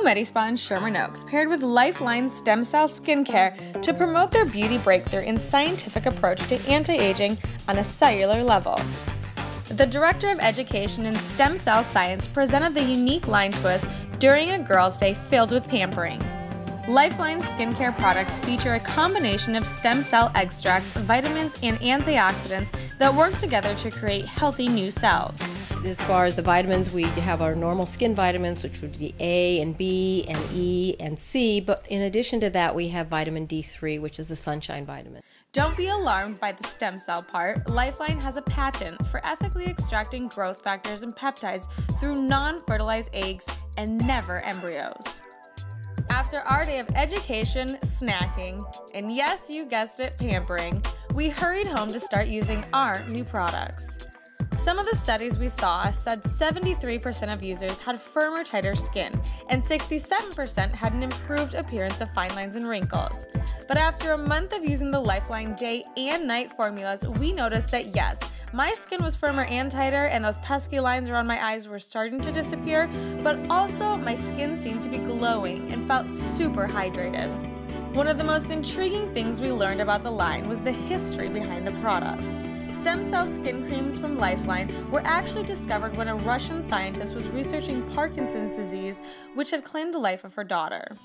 Blue Medispa in Sherman Oaks paired with Lifeline Stem Cell Skincare to promote their beauty breakthrough in scientific approach to anti-aging on a cellular level. The Director of Education in Stem Cell Science presented the unique line to us during a Girls' Day filled with pampering. Lifeline skincare products feature a combination of stem cell extracts, vitamins, and antioxidants that work together to create healthy new cells. As far as the vitamins, we have our normal skin vitamins, which would be A and B and E and C, but in addition to that, we have vitamin D3, which is the sunshine vitamin. Don't be alarmed by the stem cell part. Lifeline has a patent for ethically extracting growth factors and peptides through non fertilized eggs and never embryos. After our day of education, snacking, and yes, you guessed it, pampering, we hurried home to start using our new products. Some of the studies we saw said 73% of users had firmer, tighter skin, and 67% had an improved appearance of fine lines and wrinkles. But after a month of using the Lifeline day and night formulas, we noticed that yes, my skin was firmer and tighter, and those pesky lines around my eyes were starting to disappear, but also my skin seemed to be glowing and felt super hydrated. One of the most intriguing things we learned about the line was the history behind the product. Stem cell skin creams from Lifeline were actually discovered when a Russian scientist was researching Parkinson's disease, which had claimed the life of her daughter.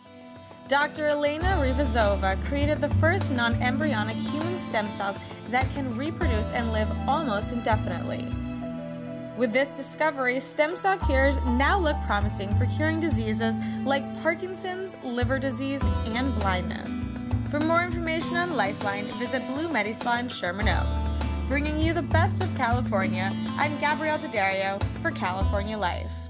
Dr. Elena Revazova created the first non embryonic human stem cells that can reproduce and live almost indefinitely. With this discovery, stem cell cures now look promising for curing diseases like Parkinson's, liver disease, and blindness. For more information on Lifeline, visit Blue Medispa in Sherman Oaks. Bringing you the best of California, I'm Gabrielle Daddario for California Life.